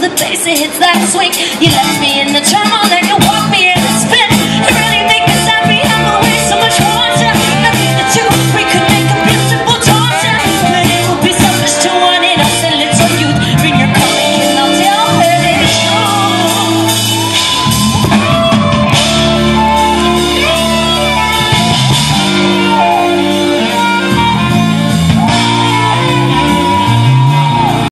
the bass, it hits that swing. You left me in the